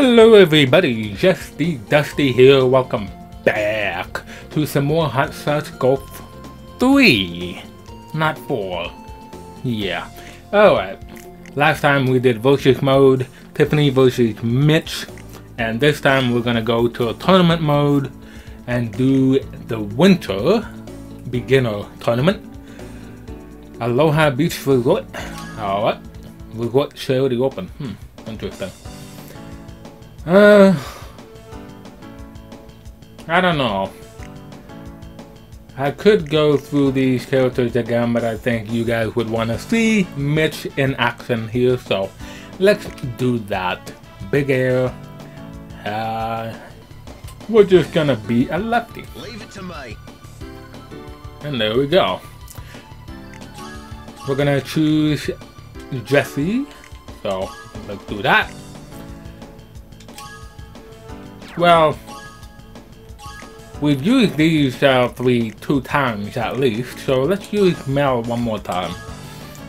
Hello everybody, Justy Dusty here, welcome back to some more Hot Shots Golf 3, not 4. Yeah. Alright, last time we did Versus mode, Tiffany versus Mitch, and this time we're gonna go to a tournament mode and do the Winter Beginner Tournament. Aloha Beach Resort. Alright. Resort Charity Open. Hmm, interesting. Uh, I don't know. I could go through these characters again, but I think you guys would want to see Mitch in action here, so let's do that. Big Air. Uh, we're just gonna be a lefty. Leave it to me. And there we go. We're gonna choose Jesse. So let's do that. Well, we've used these uh, three two times at least, so let's use Mel one more time.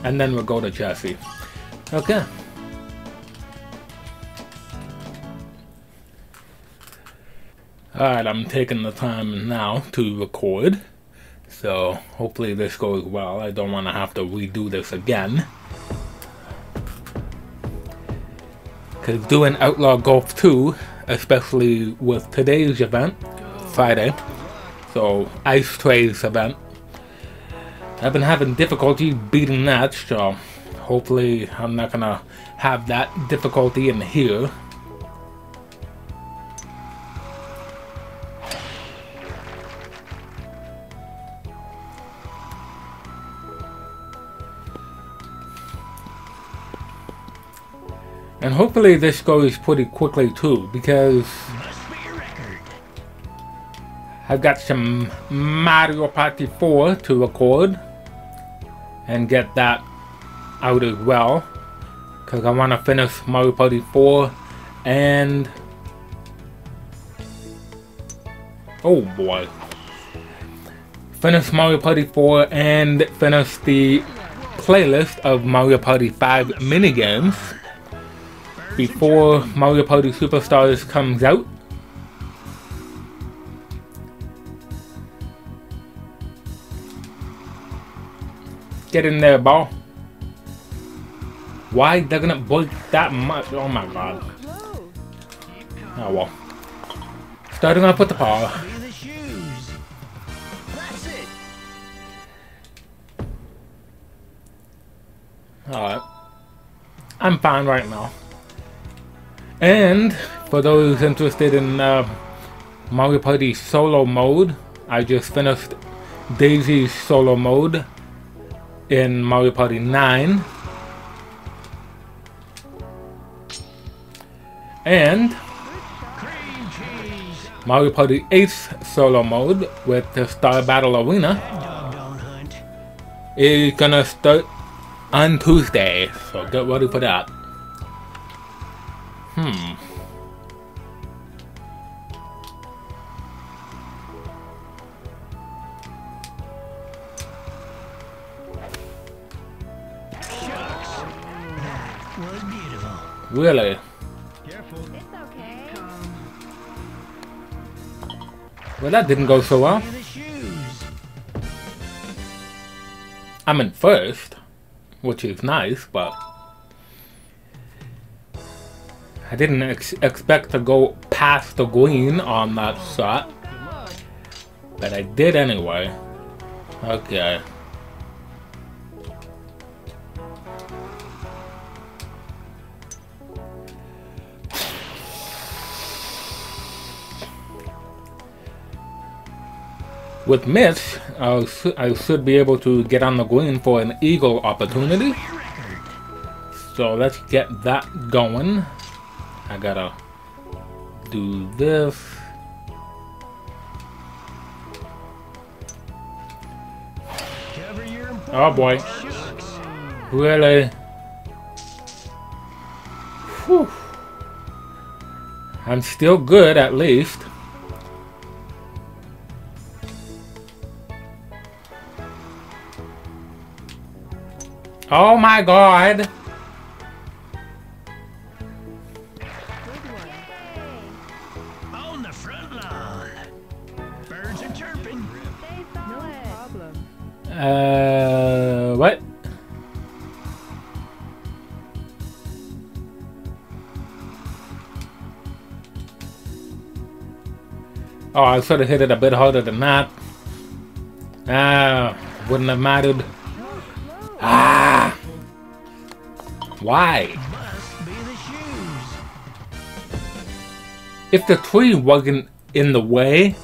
And then we'll go to Jesse. Okay. Alright, I'm taking the time now to record. So hopefully this goes well. I don't want to have to redo this again. Because doing Outlaw Golf 2, especially with today's event, Friday, so Ice Trays event, I've been having difficulty beating that, so hopefully I'm not to have that difficulty in here. And hopefully this goes pretty quickly too, because I've got some Mario Party 4 to record and get that out as well. Because I want to finish Mario Party 4 and... Oh boy. Finish Mario Party 4 and finish the playlist of Mario Party 5 minigames before Mario Party Superstars comes out. Get in there, ball. Why doesn't it break that much? Oh my god. Oh well. Starting off with the paw. Alright. I'm fine right now. And for those interested in uh, Mario Party solo mode, I just finished Daisy's solo mode in Mario Party 9. And Mario Party 8's solo mode with the Star Battle Arena is gonna start on Tuesday, so get ready for that. Hmm. Really? Well, that didn't go so well. I'm in first, which is nice, but I didn't ex expect to go past the green on that shot, but I did anyway. Okay. With Mitch, I, I should be able to get on the green for an eagle opportunity. So let's get that going. I gotta do this. Oh boy. Really? Whew. I'm still good at least. Oh my god! I should have hit it a bit harder than that. Ah, wouldn't have mattered. Ah! Why? If the tree wasn't in the way,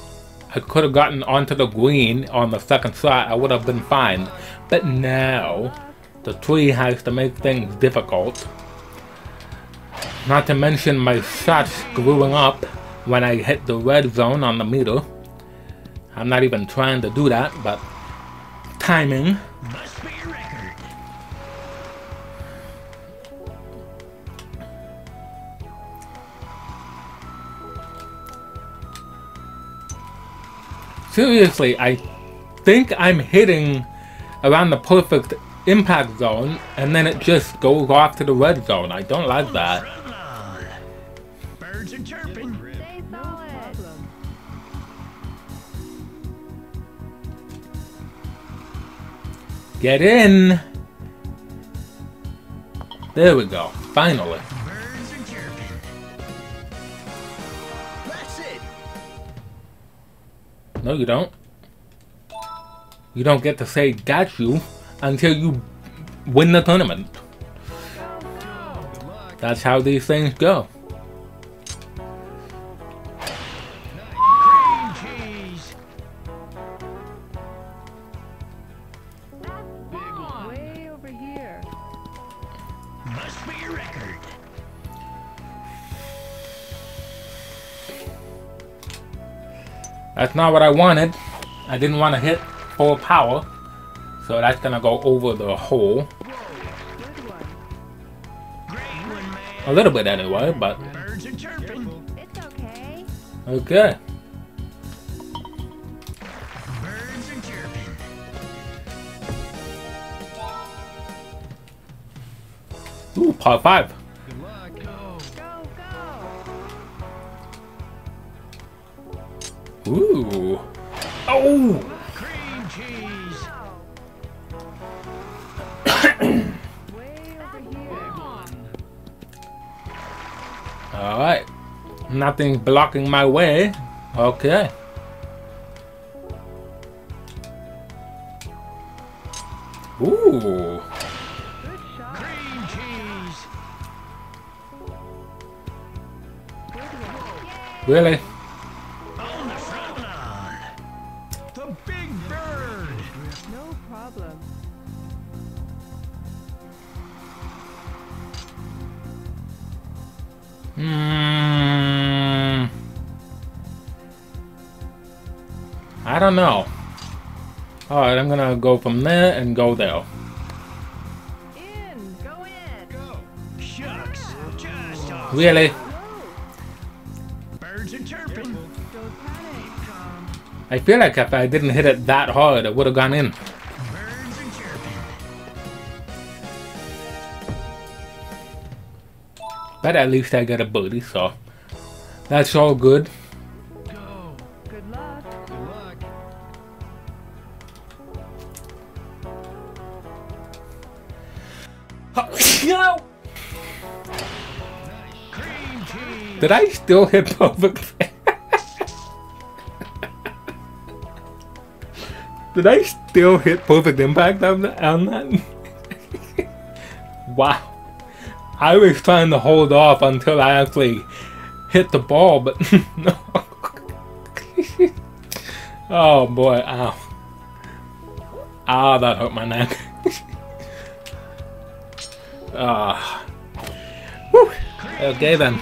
I could have gotten onto the green on the second shot. I would have been fine. But now, the tree has to make things difficult. Not to mention my shot screwing up when I hit the red zone on the meter. I'm not even trying to do that, but timing. Seriously, I think I'm hitting around the perfect impact zone, and then it just goes off to the red zone. I don't like that. Get in! There we go. Finally. Birds are chirping. That's it. No, you don't. You don't get to say got you until you win the tournament. Oh, That's how these things go. A record. That's not what I wanted. I didn't want to hit full power. So that's gonna go over the hole. Good one. Great one, man. A little bit anyway, but Birds are chirping. It's okay. okay. Ooh, par five. Go. Go, go. Ooh. Oh! Alright. Nothing's blocking my way. Okay. Really? The front lawn. The big bird. No problem. Hmm. I don't know. Alright, I'm gonna go from there and go there. In. Go in. Go. Shucks. Really? I feel like if I didn't hit it that hard, it would have gone in. Birds are chirping. But at least I got a birdie, so that's all good. Go. Good luck. Good luck. no! Did I still hit perfect? Did I still hit perfect impact on that? Wow. I was trying to hold off until I actually hit the ball, but no. oh boy, ow. Ah, that hurt my neck. Ah. Whew. Okay then.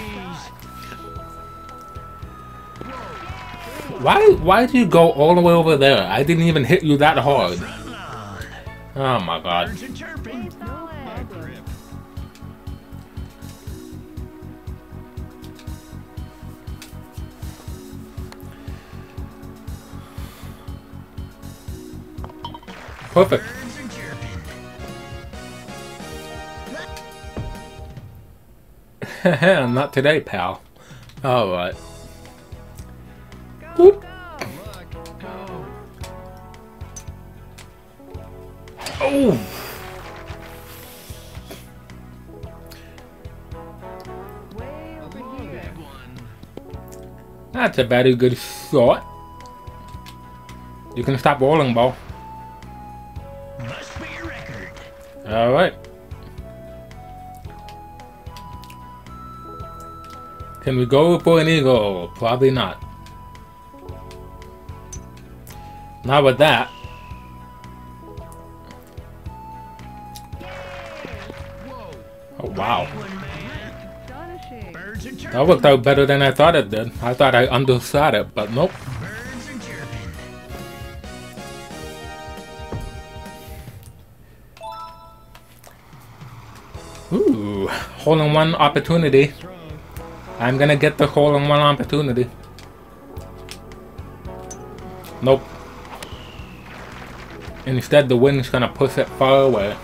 Why why did you go all the way over there? I didn't even hit you that hard. Oh my god. Perfect. Not today, pal. Alright. That's a very good shot. You can stop rolling, ball. Must be a record. Alright. Can we go for an eagle? Probably not. Not with that. Oh, wow. That worked out better than I thought it did. I thought I undershot it, but nope. Ooh, hole in one opportunity. I'm gonna get the hole in one opportunity. Nope. Instead, the wind's gonna push it far away.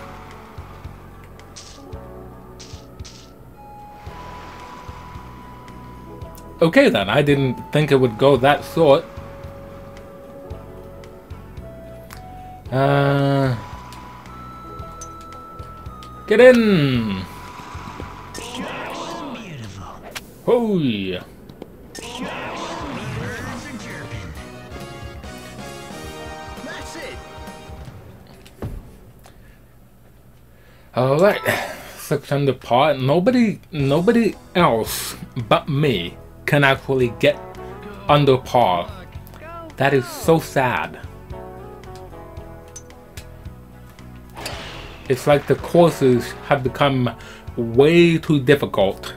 Okay then, I didn't think it would go that short. Uh, get in! Oh yeah. Birds are chirping. That's it. All right, six under par. Nobody, nobody else but me can actually get under par. That is so sad. It's like the courses have become way too difficult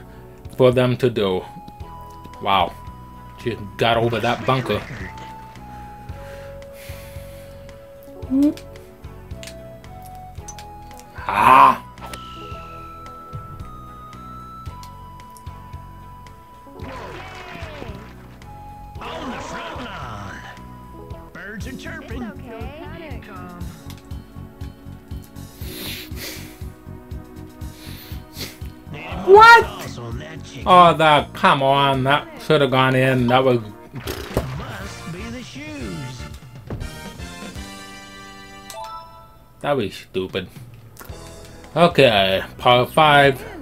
for them to do. Wow, just got over that bunker. Ah. What? Oh, that, come on, that should have gone in. That was, that was stupid. Okay, par 5.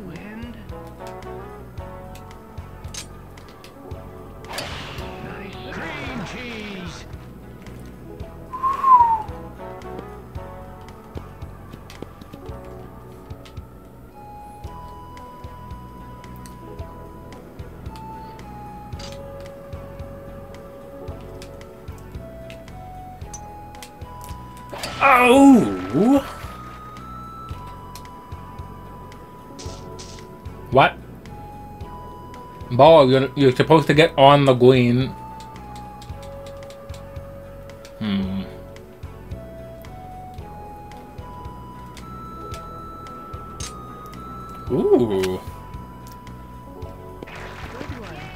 What? Ball, you're, you're supposed to get on the green. Hmm. Ooh.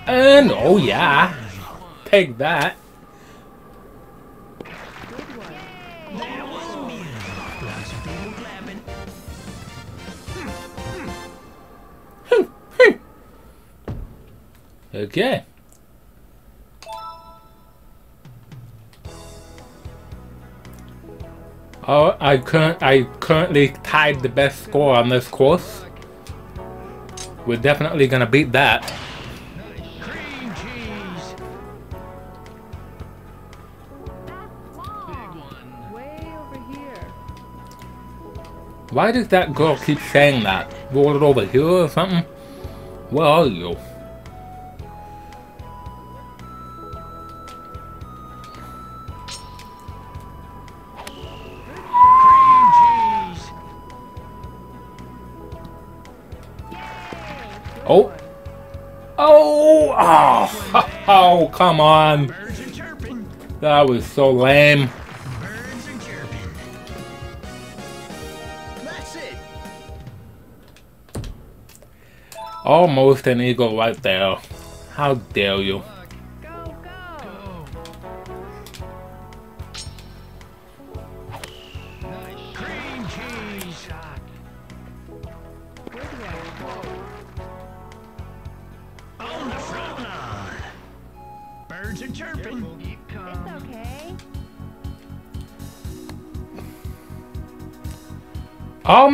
And, oh yeah. Take that. Okay. Oh, I current I currently tied the best score on this course. We're definitely gonna beat that. Why does that girl keep saying that? Roll it over here or something? Where are you? Oh, come on. That was so lame. Almost an eagle right there. How dare you?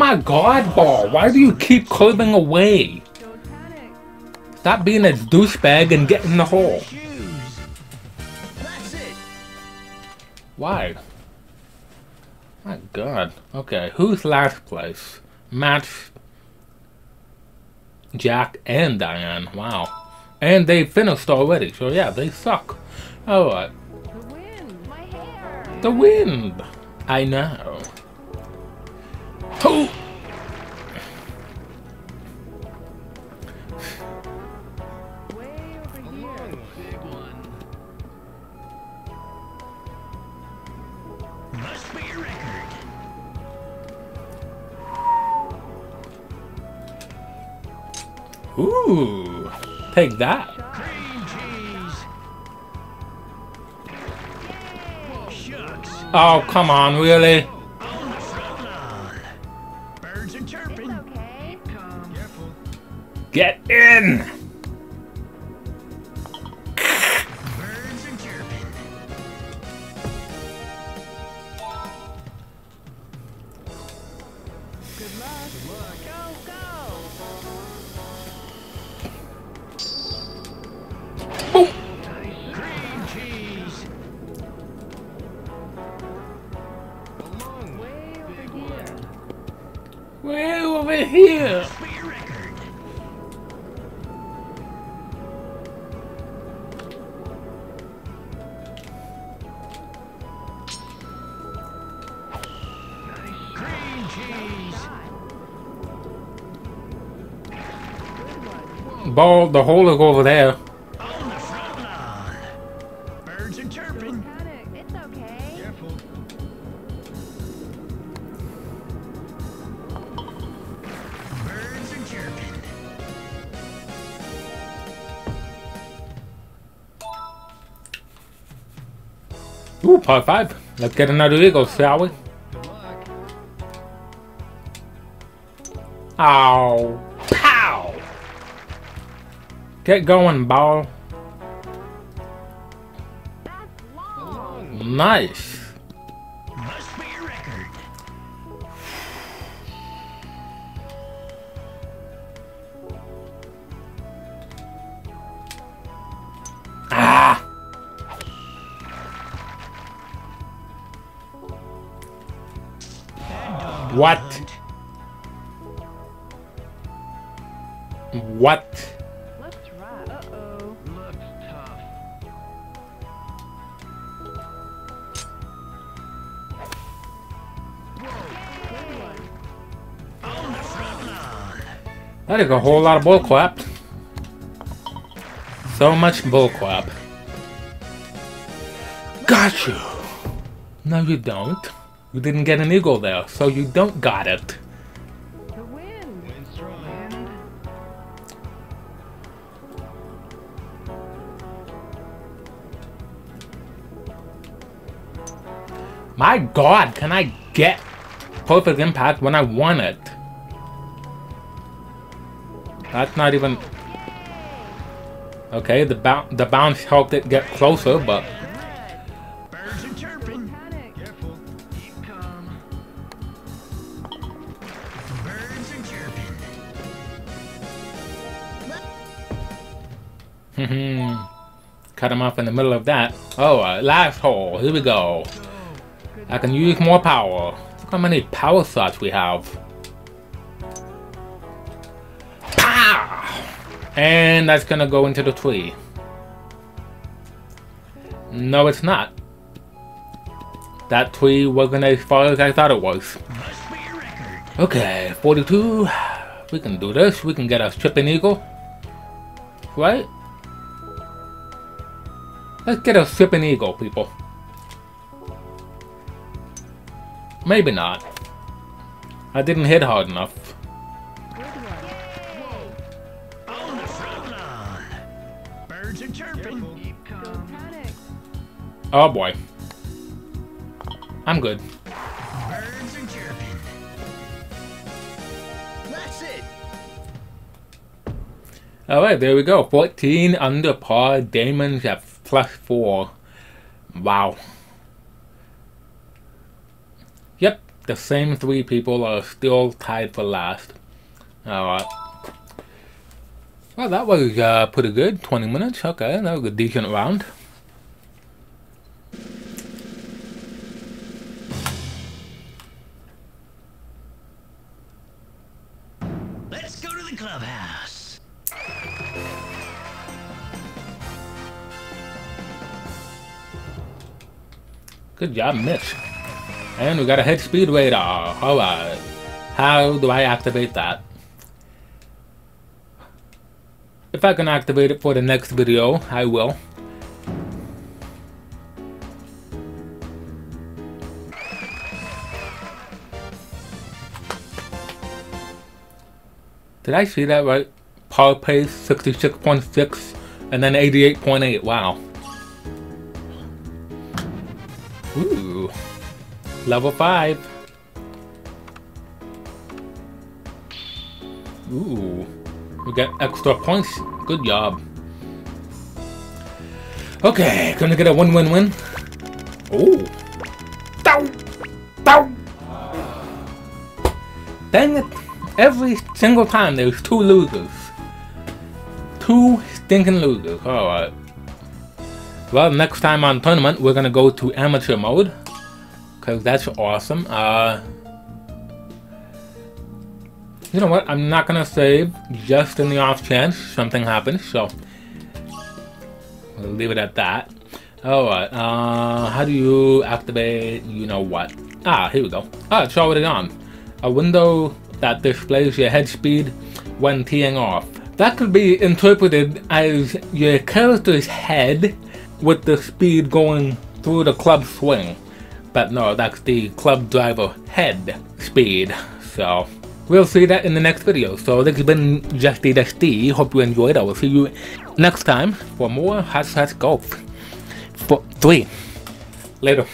My god, ball! Why do you keep curving away? Stop being a douchebag and get in the hole. Shoes. That's it. Why? My god. Okay, who's last place? Matt, Jack, and Diane. Wow. And they finished already, so yeah, they suck. Alright. The wind. My hair. The wind. I know. Record. Ooh. Take that. Oh, come on, really? Get in! Ball, the hole is over there. Birds are. Ooh, part five. Let's get another eagle, shall we? Ow. Pow! Get going, ball. Nice. Ah! What? What? That is a whole lot of bullcrap. So much bullcrap. Got you. No, you don't. You didn't get an eagle there, so you don't got it. My god, can I get perfect impact when I want it? That's not even... Okay, the, bou the bounce helped it get closer, but... Cut him off in the middle of that. Oh, uh, last hole. Here we go. I can use more power. How many power slots we have. Pow! And that's gonna go into the tree. No, it's not. That tree wasn't as far as I thought it was. Okay, 42. We can do this. We can get a stripping eagle. Right? Let's get a stripping eagle, people. Maybe not. I didn't hit hard enough. Oh boy. I'm good. Alright, there we go. 14 under par. Damon Jeff plus 4. Wow. The same three people are still tied for last. Alright. Well, that was uh, pretty good. 20 minutes. Okay, that was a decent round. Let's go to the clubhouse. Good job, Mitch. And we got a head speed radar. Alright. How do I activate that? If I can activate it for the next video, I will. Did I see that right? Power pace 66.6 and then 88.8. Wow. Level 5. Ooh. We got extra points. Good job. Okay, gonna get a win-win-win. Ooh. Dow! Dow! Dang it. Every single time there's two losers. Two stinking losers. Alright. Well, next time on tournament, we're gonna go to amateur mode. Because that's awesome. Uh, you know what? I'm not gonna save just in the off chance something happens. So, we'll leave it at that. Alright. Uh, how do you activate you know what? Ah, here we go. Ah, it's already on. A window that displays your head speed when teeing off. That could be interpreted as your character's head with the speed going through the club swing. But no, that's the club driver head speed. So we'll see that in the next video. So this has been Justy Dusty. Hope you enjoyed. I will see you next time for more Hot Golf. For three. Later.